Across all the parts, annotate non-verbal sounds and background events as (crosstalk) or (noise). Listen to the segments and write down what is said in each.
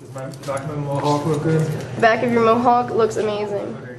Does my back of my mohawk look good? Back of your mohawk looks amazing.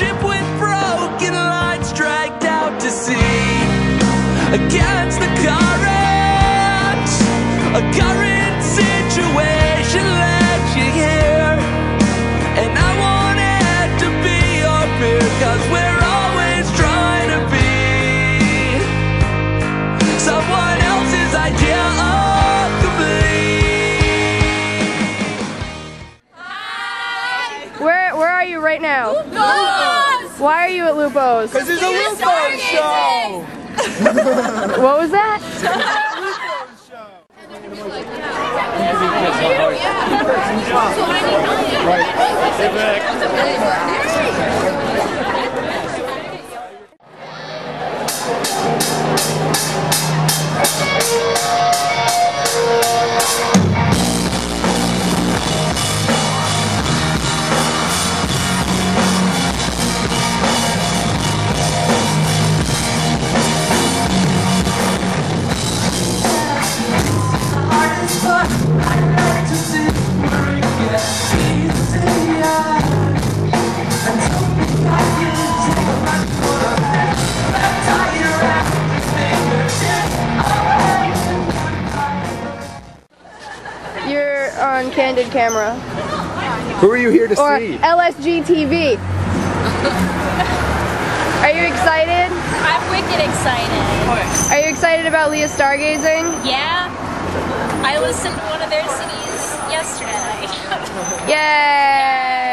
Ship with broken lights dragged out to sea against the current. A current situation led you here, and I wanted to be your peer, cause we're always trying to be someone else's idea of complete. Where where are you right now? Why are you at Lupo's? This is a Lupo show! (laughs) What was that? (laughs) You're on Candid Camera Who are you here to or see? LSG TV. Are you excited? I'm wicked excited. Of course. Are you excited about Leah stargazing? Yeah. I listened to one of their CDs yesterday. Yay!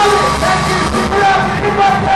Pode, é que se